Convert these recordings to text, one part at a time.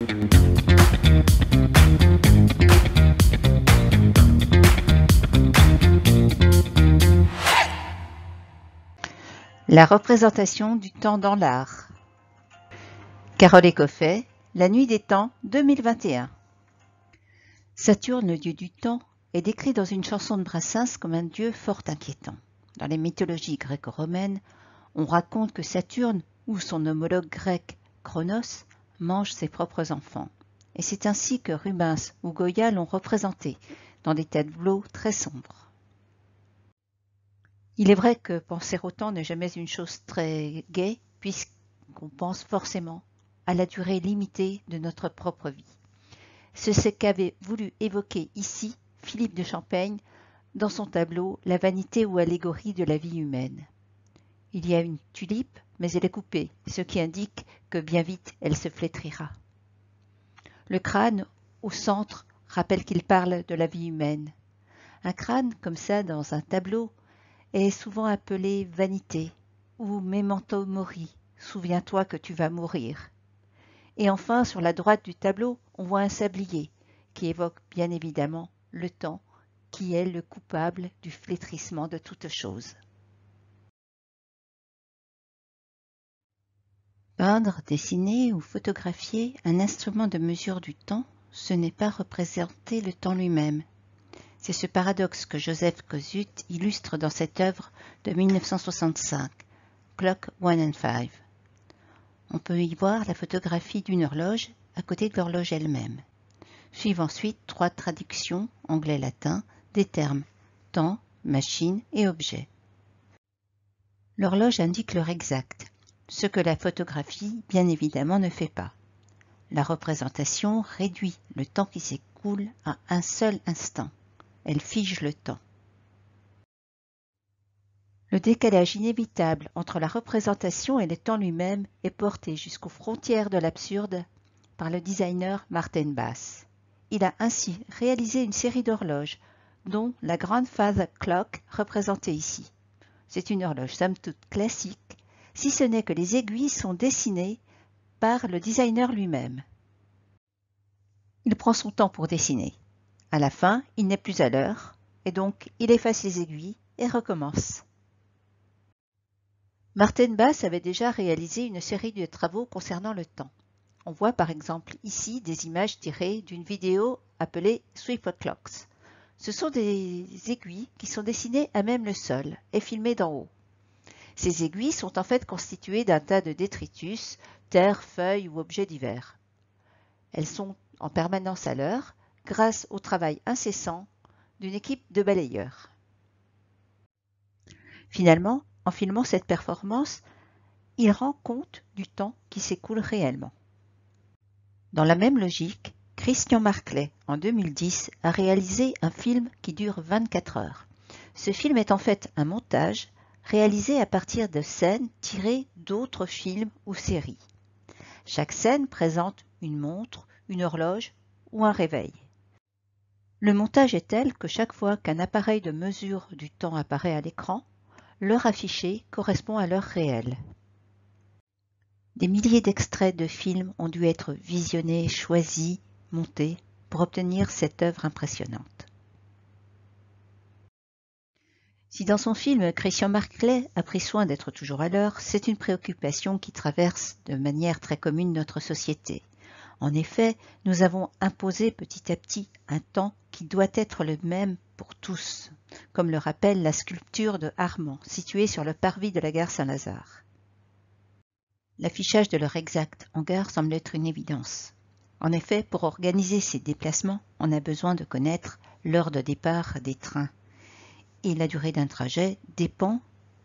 La représentation du temps dans l'art. Carole Ecoffet, La nuit des temps 2021. Saturne, dieu du temps, est décrit dans une chanson de Brassens comme un dieu fort inquiétant. Dans les mythologies gréco-romaines, on raconte que Saturne, ou son homologue grec Chronos, mange ses propres enfants. Et c'est ainsi que Rubens ou Goya l'ont représenté, dans des tableaux très sombres. Il est vrai que penser autant n'est jamais une chose très gaie, puisqu'on pense forcément à la durée limitée de notre propre vie. C'est ce qu'avait voulu évoquer ici Philippe de Champaigne dans son tableau La vanité ou allégorie de la vie humaine. Il y a une tulipe, mais elle est coupée, ce qui indique que bien vite elle se flétrira. Le crâne, au centre, rappelle qu'il parle de la vie humaine. Un crâne, comme ça, dans un tableau, est souvent appelé vanité ou memento mori, souviens-toi que tu vas mourir. Et enfin, sur la droite du tableau, on voit un sablier, qui évoque bien évidemment le temps, qui est le coupable du flétrissement de toute chose. Peindre, dessiner ou photographier un instrument de mesure du temps, ce n'est pas représenter le temps lui-même. C'est ce paradoxe que Joseph Kossuth illustre dans cette œuvre de 1965, Clock One and Five. On peut y voir la photographie d'une horloge à côté de l'horloge elle-même. Suivent ensuite trois traductions anglais-latin des termes temps, machine et objet. L'horloge indique l'heure exacte, ce que la photographie, bien évidemment, ne fait pas. La représentation réduit le temps qui s'écoule à un seul instant. Elle fige le temps. Le décalage inévitable entre la représentation et le temps lui-même est porté jusqu'aux frontières de l'absurde par le designer Martin Bass. Il a ainsi réalisé une série d'horloges, dont la Grandfather Clock représentée ici. C'est une horloge somme toute classique, si ce n'est que les aiguilles sont dessinées par le designer lui-même. Il prend son temps pour dessiner. À la fin, il n'est plus à l'heure, et donc il efface les aiguilles et recommence. Martin Bass avait déjà réalisé une série de travaux concernant le temps. On voit par exemple ici des images tirées d'une vidéo appelée Sweeper Clocks. Ce sont des aiguilles qui sont dessinées à même le sol et filmées d'en haut. Ces aiguilles sont en fait constituées d'un tas de détritus, terre, feuilles ou objets divers. Elles sont en permanence à l'heure grâce au travail incessant d'une équipe de balayeurs. Finalement, en filmant cette performance, il rend compte du temps qui s'écoule réellement. Dans la même logique, Christian Marclay, en 2010, a réalisé un film qui dure 24 heures. Ce film est en fait un montage réalisé à partir de scènes tirées d'autres films ou séries. Chaque scène présente une montre, une horloge ou un réveil. Le montage est tel que chaque fois qu'un appareil de mesure du temps apparaît à l'écran, l'heure affichée correspond à l'heure réelle. Des milliers d'extraits de films ont dû être visionnés, choisis, montés pour obtenir cette œuvre impressionnante. Si dans son film Christian Marclay a pris soin d'être toujours à l'heure, c'est une préoccupation qui traverse de manière très commune notre société. En effet, nous avons imposé petit à petit un temps qui doit être le même pour tous, comme le rappelle la sculpture de Armand, située sur le parvis de la gare Saint-Lazare. L'affichage de l'heure exacte en gare semble être une évidence. En effet, pour organiser ces déplacements, on a besoin de connaître l'heure de départ des trains. Et la durée d'un trajet dépend,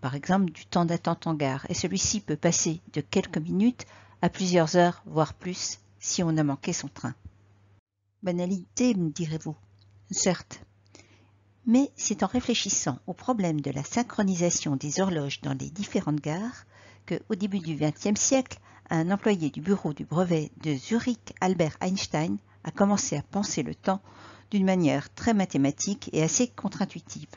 par exemple, du temps d'attente en gare, et celui-ci peut passer de quelques minutes à plusieurs heures, voire plus, si on a manqué son train. Banalité, me direz-vous. Certes. Mais c'est en réfléchissant au problème de la synchronisation des horloges dans les différentes gares au début du XXe siècle, un employé du bureau du brevet de Zurich, Albert Einstein, a commencé à penser le temps d'une manière très mathématique et assez contre-intuitive.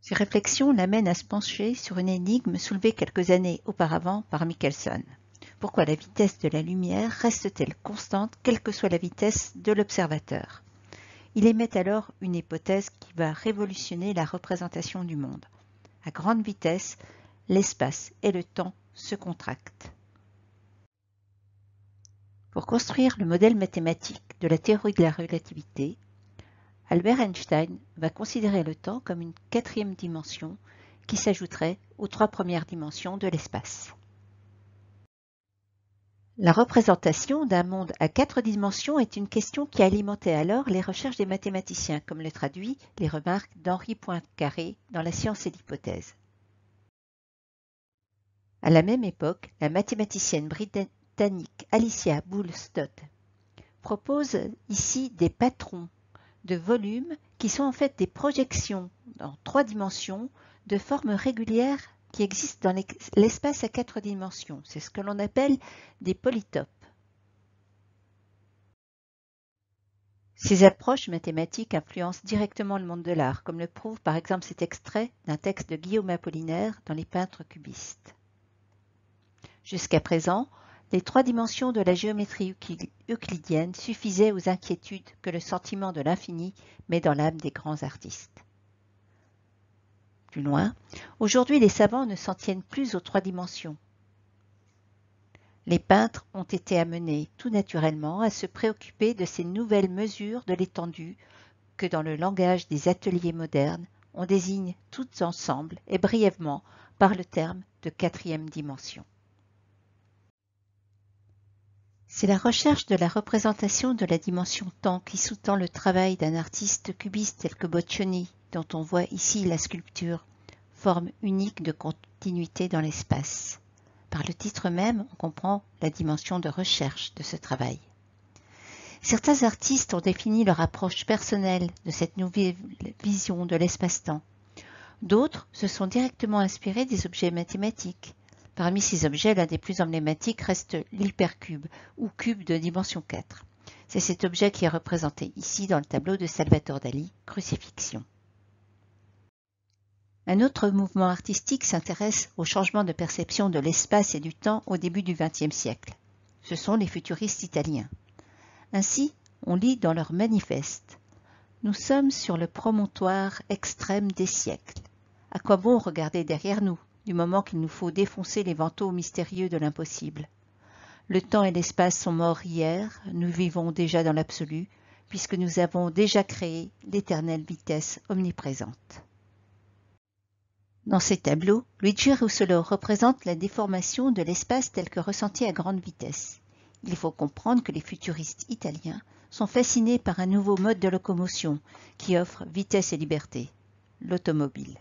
Ces réflexions l'amènent à se pencher sur une énigme soulevée quelques années auparavant par Michelson. Pourquoi la vitesse de la lumière reste-t-elle constante quelle que soit la vitesse de l'observateur? Il émet alors une hypothèse qui va révolutionner la représentation du monde. À grande vitesse, l'espace et le temps se contractent. Pour construire le modèle mathématique de la théorie de la relativité, Albert Einstein va considérer le temps comme une quatrième dimension qui s'ajouterait aux trois premières dimensions de l'espace. La représentation d'un monde à quatre dimensions est une question qui alimentait alors les recherches des mathématiciens, comme le traduit les remarques d'Henri Poincaré dans La science et l'hypothèse. À la même époque, la mathématicienne britannique Alicia Boule-Stott propose ici des patrons de volumes qui sont en fait des projections en trois dimensions de formes régulières qui existent dans l'espace à quatre dimensions. C'est ce que l'on appelle des polytopes. Ces approches mathématiques influencent directement le monde de l'art, comme le prouve par exemple cet extrait d'un texte de Guillaume Apollinaire dans Les peintres cubistes. Jusqu'à présent, les trois dimensions de la géométrie euclidienne suffisaient aux inquiétudes que le sentiment de l'infini met dans l'âme des grands artistes. Plus loin, aujourd'hui les savants ne s'en tiennent plus aux trois dimensions. Les peintres ont été amenés tout naturellement à se préoccuper de ces nouvelles mesures de l'étendue que dans le langage des ateliers modernes on désigne toutes ensemble et brièvement par le terme de quatrième dimension. C'est la recherche de la représentation de la dimension temps qui sous-tend le travail d'un artiste cubiste tel que Boccioni, dont on voit ici la sculpture, forme unique de continuité dans l'espace. Par le titre même, on comprend la dimension de recherche de ce travail. Certains artistes ont défini leur approche personnelle de cette nouvelle vision de l'espace-temps. D'autres se sont directement inspirés des objets mathématiques. Parmi ces objets, l'un des plus emblématiques reste l'hypercube, ou cube de dimension 4. C'est cet objet qui est représenté ici dans le tableau de Salvatore Dali, Crucifixion. Un autre mouvement artistique s'intéresse au changement de perception de l'espace et du temps au début du XXe siècle. Ce sont les futuristes italiens. Ainsi, on lit dans leur manifeste Nous sommes sur le promontoire extrême des siècles. À quoi bon regarder derrière nous, moment qu'il nous faut défoncer les vantaux mystérieux de l'impossible Le temps et l'espace sont morts hier, nous vivons déjà dans l'absolu, puisque nous avons déjà créé l'éternelle vitesse omniprésente. Dans ces tableaux, Luigi Russolo représente la déformation de l'espace tel que ressenti à grande vitesse. Il faut comprendre que les futuristes italiens sont fascinés par un nouveau mode de locomotion qui offre vitesse et liberté, l'automobile.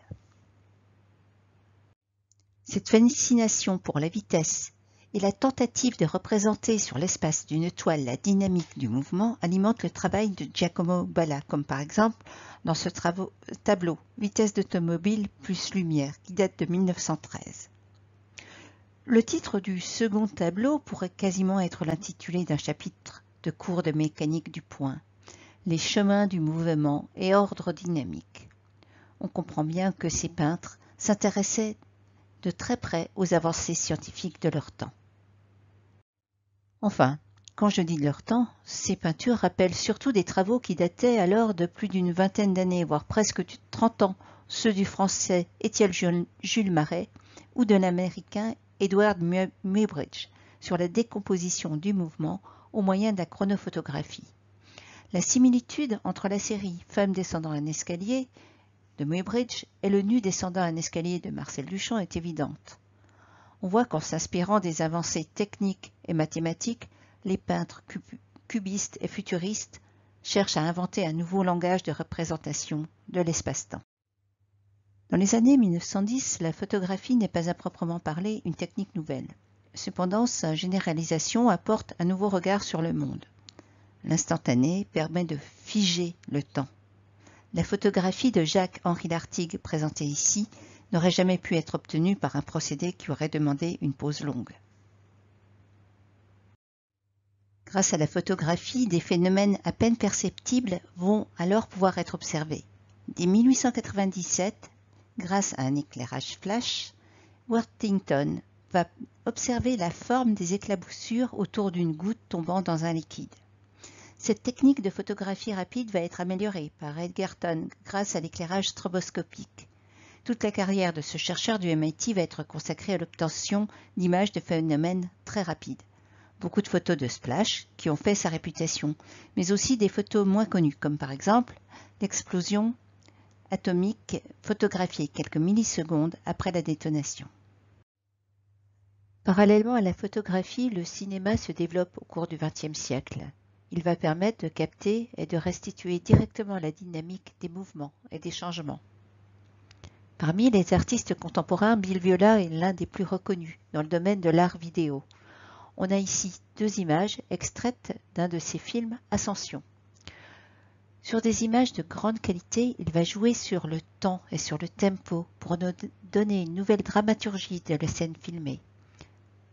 Cette fascination pour la vitesse et la tentative de représenter sur l'espace d'une toile la dynamique du mouvement alimente le travail de Giacomo Balla, comme par exemple dans ce tableau Vitesse d'automobile plus lumière qui date de 1913. Le titre du second tableau pourrait quasiment être l'intitulé d'un chapitre de cours de mécanique du point, les chemins du mouvement et ordre dynamique. On comprend bien que ces peintres s'intéressaient de très près aux avancées scientifiques de leur temps. Enfin, quand je dis de leur temps, ces peintures rappellent surtout des travaux qui dataient alors de plus d'une vingtaine d'années, voire presque de 30 ans, ceux du français Étienne Jules Marais ou de l'américain Edward Muybridge sur la décomposition du mouvement au moyen de la chronophotographie. La similitude entre la série Femmes descendant un escalier de Muybridge et le nu descendant un escalier de Marcel Duchamp est évidente. On voit qu'en s'inspirant des avancées techniques et mathématiques, les peintres cubistes et futuristes cherchent à inventer un nouveau langage de représentation de l'espace-temps. Dans les années 1910, la photographie n'est pas à proprement parler une technique nouvelle. Cependant, sa généralisation apporte un nouveau regard sur le monde. L'instantané permet de figer le temps. La photographie de Jacques-Henri Lartigue présentée ici n'aurait jamais pu être obtenue par un procédé qui aurait demandé une pause longue. Grâce à la photographie, des phénomènes à peine perceptibles vont alors pouvoir être observés. Dès 1897, grâce à un éclairage flash, Worthington va observer la forme des éclaboussures autour d'une goutte tombant dans un liquide. Cette technique de photographie rapide va être améliorée par Edgerton grâce à l'éclairage stroboscopique. Toute la carrière de ce chercheur du MIT va être consacrée à l'obtention d'images de phénomènes très rapides. Beaucoup de photos de splash qui ont fait sa réputation, mais aussi des photos moins connues, comme par exemple l'explosion atomique photographiée quelques millisecondes après la détonation. Parallèlement à la photographie, le cinéma se développe au cours du XXe siècle. Il va permettre de capter et de restituer directement la dynamique des mouvements et des changements. Parmi les artistes contemporains, Bill Viola est l'un des plus reconnus dans le domaine de l'art vidéo. On a ici deux images extraites d'un de ses films Ascension. Sur des images de grande qualité, il va jouer sur le temps et sur le tempo pour nous donner une nouvelle dramaturgie de la scène filmée.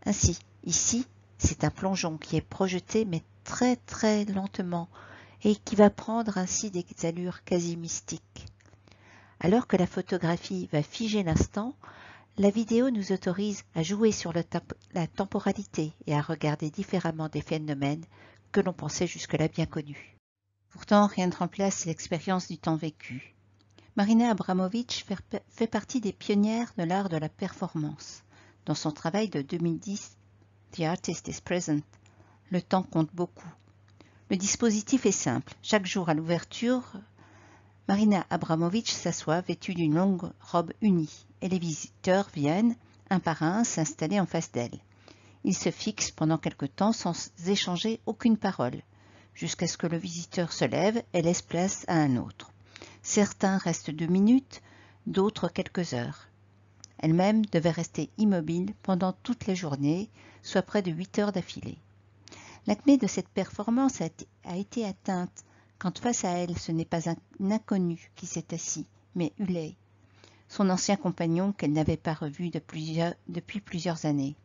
Ainsi, ici, c'est un plongeon qui est projeté mais très très lentement et qui va prendre ainsi des allures quasi mystiques. Alors que la photographie va figer l'instant, la vidéo nous autorise à jouer sur la temporalité et à regarder différemment des phénomènes que l'on pensait jusque-là bien connus. Pourtant, rien ne remplace l'expérience du temps vécu. Marina Abramovic fait partie des pionnières de l'art de la performance. Dans son travail de 2010, The Artist is Present, le temps compte beaucoup. Le dispositif est simple. Chaque jour à l'ouverture, Marina Abramovic s'assoit vêtue d'une longue robe unie et les visiteurs viennent, un par un, s'installer en face d'elle. Ils se fixent pendant quelque temps sans échanger aucune parole, jusqu'à ce que le visiteur se lève et laisse place à un autre. Certains restent deux minutes, d'autres quelques heures. Elle-même devait rester immobile pendant toute la journée, soit près de huit heures d'affilée. L'acmé de cette performance a, été atteinte quand face à elle ce n'est pas un inconnu qui s'est assis, mais Huley, son ancien compagnon qu'elle n'avait pas revu depuis plusieurs années.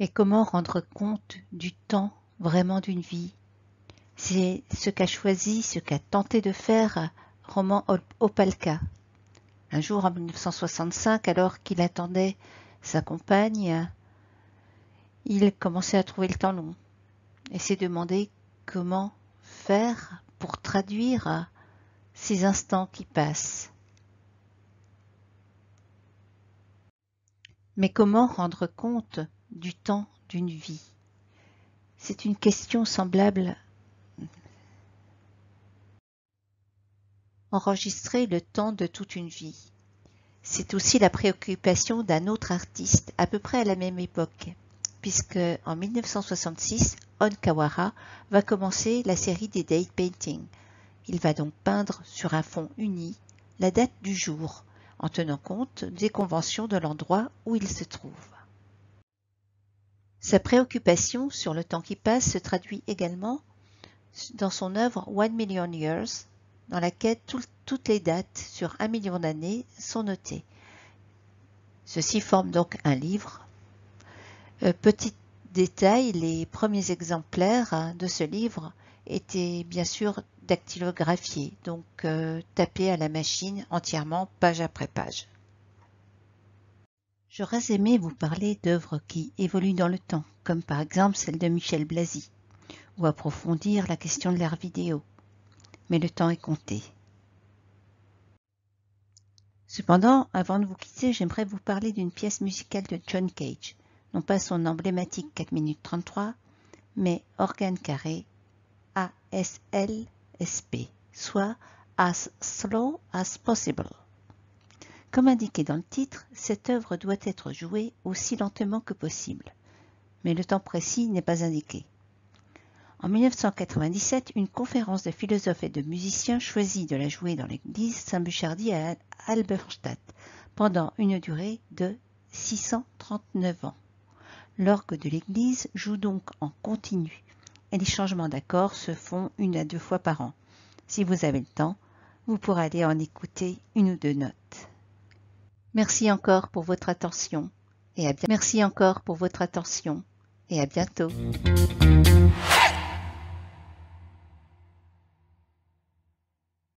Et comment rendre compte du temps vraiment d'une vie? C'est ce qu'a choisi, ce qu'a tenté de faire Roman Opalka. Un jour en 1965, alors qu'il attendait sa compagne, il commençait à trouver le temps long et s'est demandé comment faire pour traduire ces instants qui passent. Mais comment rendre compte du temps d'une vie? C'est une question semblable. Enregistrer le temps de toute une vie. C'est aussi la préoccupation d'un autre artiste à peu près à la même époque, puisque en 1966, On Kawara va commencer la série des date paintings. Il va donc peindre sur un fond uni la date du jour, en tenant compte des conventions de l'endroit où il se trouve. Sa préoccupation sur le temps qui passe se traduit également dans son œuvre One Million Years, dans laquelle toutes les dates sur un million d'années sont notées. Ceci forme donc un livre petit détail, les premiers exemplaires hein, de ce livre étaient bien sûr dactylographiés, donc euh, tapés à la machine entièrement page après page. J'aurais aimé vous parler d'œuvres qui évoluent dans le temps, comme par exemple celle de Michel Blasi, ou approfondir la question de l'art vidéo. Mais le temps est compté. Cependant, avant de vous quitter, j'aimerais vous parler d'une pièce musicale de John Cage, non pas son emblématique 4 minutes 33, mais organe carré ASLSP, soit As Slow as Possible. Comme indiqué dans le titre, cette œuvre doit être jouée aussi lentement que possible, mais le temps précis n'est pas indiqué. En 1997, une conférence de philosophes et de musiciens choisit de la jouer dans l'église Saint-Buchardi à Alberstadt pendant une durée de 639 ans. L'orgue de l'église joue donc en continu et les changements d'accords se font une à deux fois par an. Si vous avez le temps, vous pourrez aller en écouter une ou deux notes. Merci encore pour votre attention et à Merci encore pour votre attention et à bientôt.